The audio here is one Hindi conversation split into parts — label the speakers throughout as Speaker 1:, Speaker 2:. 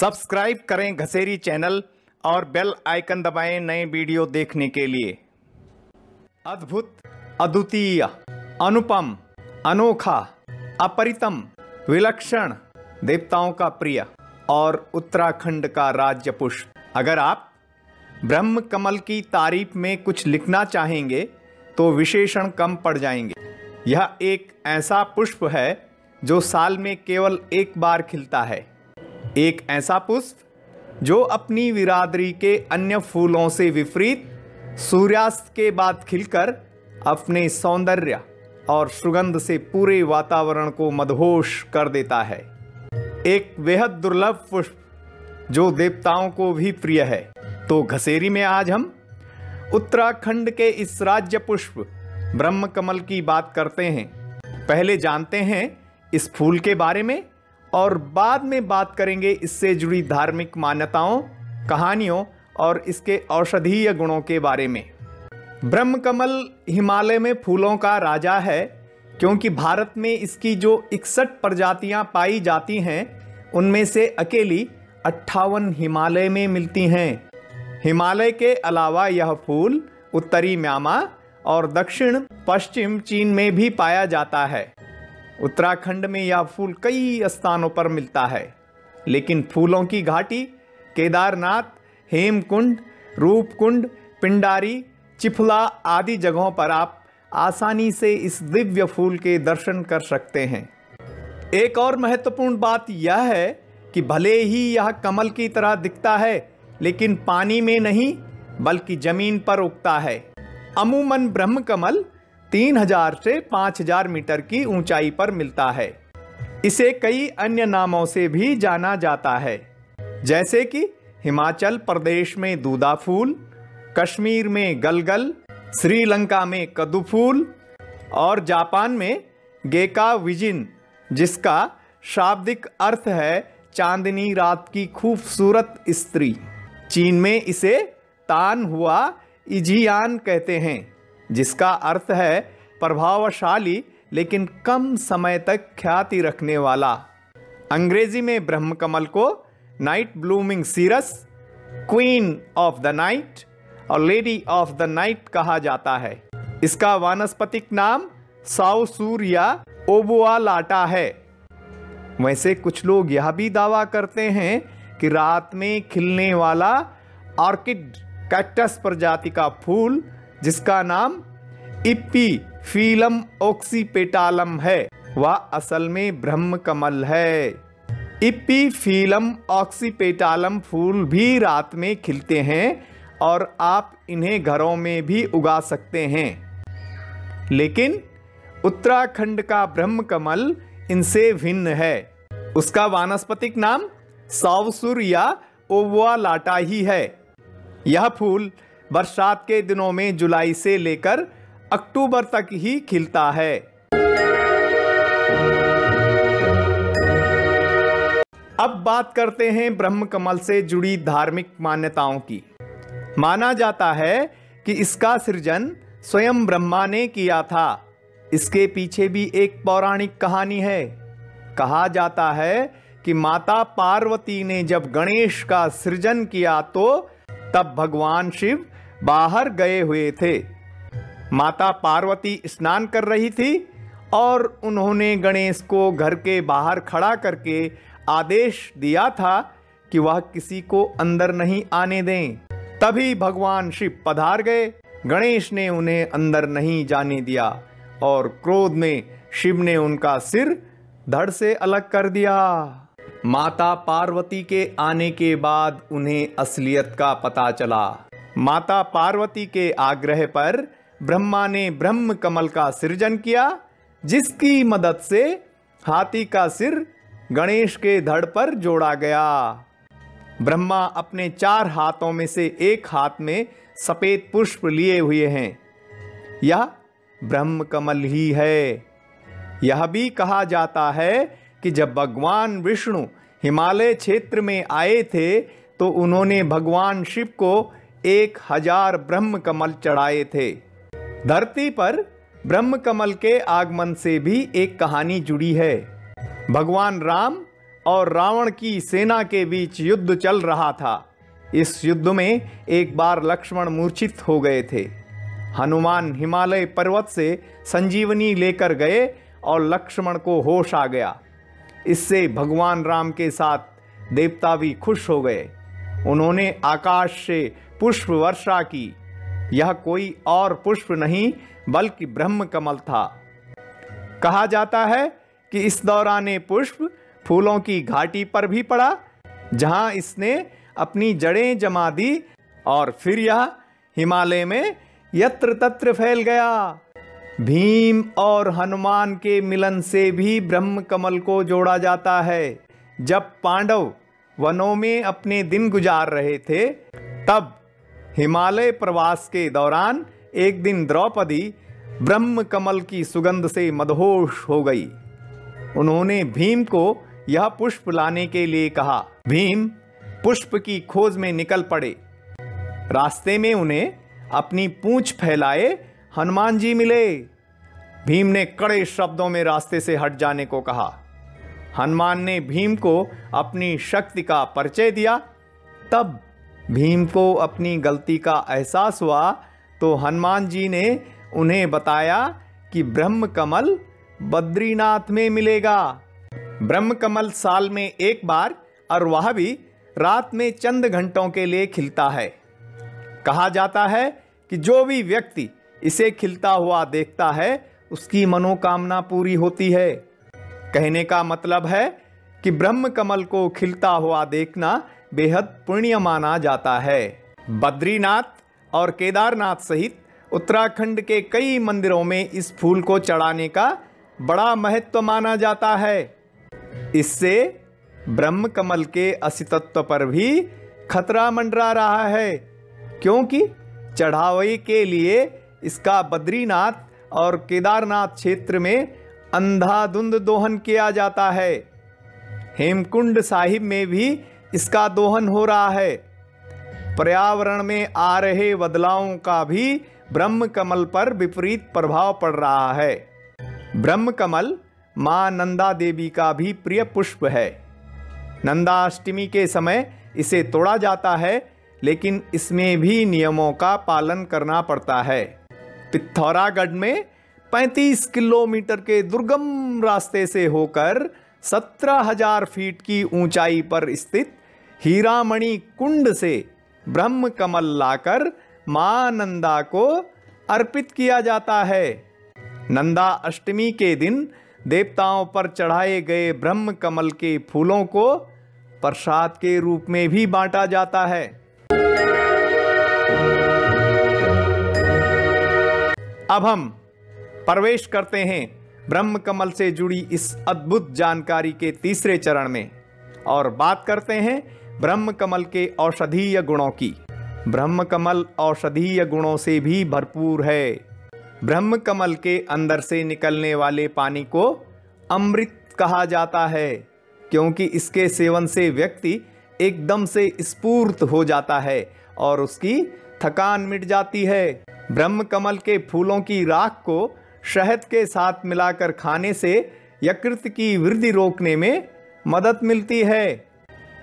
Speaker 1: सब्सक्राइब करें घसेरी चैनल और बेल आइकन दबाएँ नए वीडियो देखने के लिए। अद्भुत, अद्वितीय, अनुपम, अनोखा, अपरितम, विलक्षण देवताओं का प्रिय और उत्तराखंड का राज्य पुष्प अगर आप ब्रह्म कमल की तारीफ़ में कुछ लिखना चाहेंगे तो विशेषण कम पड़ जाएँगे। यह एक ऐसा पुष्प है जो साल में केवल एक बार खिलता है। एक ऐसा पुष्प जो अपनी विरादरी के अन्य फूलों से विपरीत सूर्यास्त के बाद खिलकर अपने सौंदर्य और सुगंध से पूरे वातावरण को मदहोश कर देता है। एक बेहद दुर्लभ पुष्प जो देवताओं को भी प्रिय है। तो घसेरी में आज हम उत्तराखंड के इस राज्य पुष्प ब्रह्म कमल की बात करते हैं। पहले जानते हैं इस फूल के बारे में और बाद में बात करेंगे इससे जुड़ी धार्मिक मान्यताओं, कहानियों और इसके औषधीय गुणों के बारे में। ब्रह्म कमल हिमालय में फूलों का राजा है, क्योंकि भारत में इसकी जो इकसठ प्रजातियाँ पाई जाती हैं, उनमें से अकेली अट्ठावन हिमालय में मिलती हैं। हिमालय के अलावा यह फूल उत्तरी म्यामा और दक्षिण पश्चिम चीन में भी पाया जाता है। उत्तराखंड में यह फूल कई स्थानों पर मिलता है, लेकिन फूलों की घाटी केदारनाथ, हेमकुंड, रूपकुंड, पिंडारी, चिफला आदि जगहों पर आप आसानी से इस दिव्य फूल के दर्शन कर सकते हैं। एक और महत्वपूर्ण बात यह है कि भले ही यह कमल की तरह दिखता है, लेकिन पानी में नहीं, बल्कि ज़मीन पर उगता है। अमूमन ब्रह्म कमल 3000 से 5000 मीटर की ऊंचाई पर मिलता है। इसे कई अन्य नामों से भी जाना जाता है। जैसे कि हिमाचल प्रदेश में दूधा फूल कश्मीर में गलगल, श्रीलंका में कदू फूल और जापान में गेका विजिन, जिसका शाब्दिक अर्थ है चांदनी रात की खूबसूरत स्त्री। चीन में इसे तान हुआ इजियान कहते हैं। जिसका अर्थ है प्रभावशाली लेकिन कम समय तक ख्याति रखने वाला। अंग्रेज़ी में ब्रह्म कमल को night blooming cereus, queen of the night और लेडी ऑफ़ द नाइट कहा जाता है। इसका वानस्पतिक नाम साउसूर या ओबुआ लाटा है। वैसे कुछ लोग यह भी दावा करते हैं कि रात में खिलने वाला ऑर्किड कैक्टस प्रजाति का फूल जिसका नाम इप्पी फीलम ऑक्सीपेटालम है, वह असल में ब्रह्म कमल है। इप्पी फीलम ऑक्सीपेटालम फूल भी रात में खिलते हैं और आप इन्हें घरों में भी उगा सकते हैं। लेकिन उत्तराखंड का ब्रह्म कमल इनसे भिन्न है। उसका वानस्पतिक नाम सावसुर या ओवा लाटा ही है। यह फूल बरसात के दिनों में जुलाई से लेकर अक्टूबर तक ही खिलता है। अब बात करते हैं ब्रह्म कमल से जुड़ी धार्मिक मान्यताओं की। माना जाता है कि इसका सृजन स्वयं ब्रह्मा ने किया था। इसके पीछे भी एक पौराणिक कहानी है। कहा जाता है कि माता पार्वती ने जब गणेश का सृजन किया तो तब भगवान शिव बाहर गए हुए थे। माता पार्वती स्नान कर रही थी और उन्होंने गणेश को घर के बाहर खड़ा करके आदेश दिया था कि वह किसी को अंदर नहीं आने दें। तभी भगवान शिव पधार गए। गणेश ने उन्हें अंदर नहीं जाने दिया और क्रोध में शिव ने उनका सिर धड़ से अलग कर दिया। माता पार्वती के आने के बाद उन्हें असलियत का पता चला। माता पार्वती के आग्रह पर ब्रह्मा ने ब्रह्म कमल का सृजन किया, जिसकी मदद से हाथी का सिर गणेश के धड़ पर जोड़ा गया। ब्रह्मा अपने चार हाथों में से एक हाथ में सफ़ेद पुष्प लिए हुए हैं। यह ब्रह्म कमल ही है। यह भी कहा जाता है कि जब भगवान विष्णु हिमालय क्षेत्र में आए थे तो उन्होंने भगवान शिव को एक हज़ार ब्रह्म कमल चढ़ाए थे। धरती पर ब्रह्म कमल के आगमन से भी एक कहानी जुड़ी है। भगवान राम और रावण की सेना के बीच युद्ध चल रहा था। इस युद्ध में एक बार लक्ष्मण मूर्छित हो गए थे। हनुमान हिमालय पर्वत से संजीवनी लेकर गए और लक्ष्मण को होश आ गया। इससे भगवान राम के साथ देवता भी खुश हो गए। उन्होंने आकाश से पुष्प वर्षा की। यह कोई और पुष्प नहीं, बल्कि ब्रह्म कमल था। कहा जाता है कि इस दौरान पुष्प फूलों की घाटी पर भी पड़ा, जहाँ इसने अपनी जड़ें जमा दी और फिर यह हिमालय में यत्र तत्र फैल गया। भीम और हनुमान के मिलन से भी ब्रह्म कमल को जोड़ा जाता है। जब पांडव वनों में अपने दिन गुजार रहे थे, तब हिमालय प्रवास के दौरान एक दिन द्रौपदी ब्रह्म कमल की सुगंध से मदहोश हो गई। उन्होंने भीम को यह पुष्प लाने के लिए कहा, भीम, पुष्प की खोज में निकल पड़े। रास्ते में उन्हें अपनी पूंछ फैलाए, हनुमान जी मिले। भीम ने कड़े शब्दों में रास्ते से हट जाने को कहा। हनुमान ने भीम को अपनी शक्ति का परिचय दिया। तब भीम को अपनी गलती का एहसास हुआ तो हनुमान जी ने उन्हें बताया कि ब्रह्म कमल बद्रीनाथ में मिलेगा। ब्रह्म कमल साल में एक बार और वह भी रात में चंद घंटों के लिए खिलता है। कहा जाता है कि जो भी व्यक्ति इसे खिलता हुआ देखता है, उसकी मनोकामना पूरी होती है। कहने का मतलब है कि ब्रह्म कमल को खिलता हुआ देखना बेहद पुण्य माना जाता है। बद्रीनाथ और केदारनाथ सहित उत्तराखंड के कई मंदिरों में इस फूल को चढ़ाने का बड़ा महत्व माना जाता है। इससे ब्रह्म कमल के अस्तित्व पर भी खतरा मंडरा रहा है, क्योंकि चढ़ावे के लिए इसका बद्रीनाथ और केदारनाथ क्षेत्र में अंधाधुंध दोहन किया जाता है। हेमकुंड साहिब में भी इसका दोहन हो रहा है। पर्यावरण में आ रहे बदलावों का भी ब्रह्म कमल पर विपरीत प्रभाव पड़ रहा है। ब्रह्म कमल माँ नंदा देवी का भी प्रिय पुष्प है। नंदाष्टमी के समय इसे तोड़ा जाता है लेकिन इसमें भी नियमों का पालन करना पड़ता है। पिथौरागढ़ में 35 किलोमीटर के दुर्गम रास्ते से होकर 17,000 फीट की ऊंचाई पर स्थित हीरामणि कुंड से ब्रह्म कमल लाकर माँ नंदा को अर्पित किया जाता है। नंदा अष्टमी के दिन देवताओं पर चढ़ाए गए ब्रह्म कमल के फूलों को प्रसाद के रूप में भी बांटा जाता है। अब हम प्रवेश करते हैं ब्रह्म कमल से जुड़ी इस अद्भुत जानकारी के तीसरे चरण में और बात करते हैं ब्रह्म कमल के औषधीय गुणों की। ब्रह्म कमल औषधीय गुणों से भी भरपूर है। ब्रह्म कमल के अंदर से निकलने वाले पानी को अमृत कहा जाता है, क्योंकि इसके सेवन से व्यक्ति एकदम से स्फूर्त हो जाता है और उसकी थकान मिट जाती है। ब्रह्म कमल के फूलों की राख को शहद के साथ मिलाकर खाने से यकृत की वृद्धि रोकने में मदद मिलती है।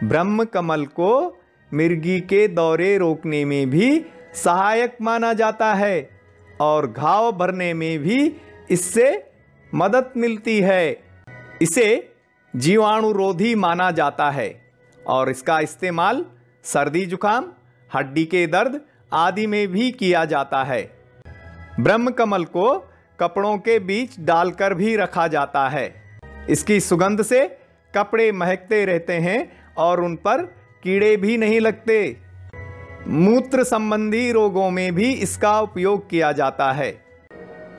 Speaker 1: ब्रह्म कमल को मिर्गी के दौरे रोकने में भी सहायक माना जाता है और घाव भरने में भी इससे मदद मिलती है। इसे जीवाणुरोधी माना जाता है और इसका इस्तेमाल सर्दी जुकाम, हड्डी के दर्द आदि में भी किया जाता है। ब्रह्म कमल को कपड़ों के बीच डालकर भी रखा जाता है। इसकी सुगंध से कपड़े महकते रहते हैं और उन पर कीड़े भी नहीं लगते। मूत्र संबंधी रोगों में भी इसका उपयोग किया जाता है।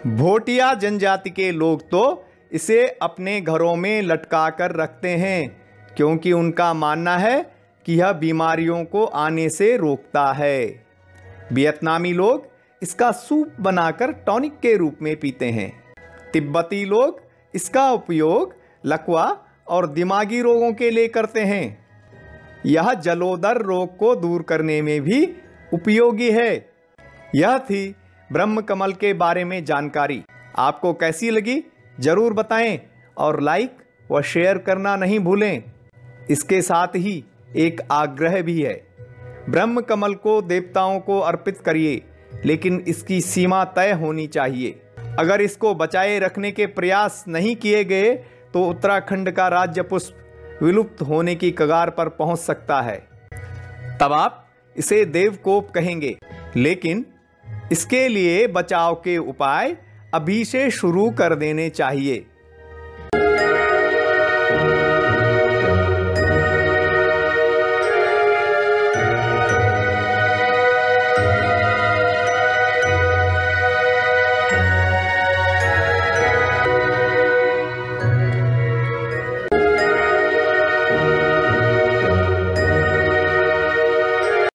Speaker 1: भोटिया जनजाति के लोग तो इसे अपने घरों में लटका कर रखते हैं, क्योंकि उनका मानना है कि यह बीमारियों को आने से रोकता है। वियतनामी लोग इसका सूप बनाकर टॉनिक के रूप में पीते हैं। तिब्बती लोग इसका उपयोग लकवा और दिमागी रोगों के लिए करते हैं। यह जलोदर रोग को दूर करने में भी उपयोगी है। यह थी ब्रह्म कमल के बारे में जानकारी। आपको कैसी लगी? ज़रूर बताएँ और लाइक व शेयर करना नहीं भूलें। इसके साथ ही एक आग्रह भी है। ब्रह्म कमल को देवताओं को अर्पित करिए, लेकिन इसकी सीमा तय होनी चाहिए। अगर इसको बचाए रखने के प्रयास नहीं किए गए तो उत्तराखंड का राज्य पुष्प विलुप्त होने की कगार पर पहुँच सकता है। तब आप इसे देवकोप कहेंगे। लेकिन इसके लिए बचाव के उपाय अभी से शुरू कर देने चाहिए।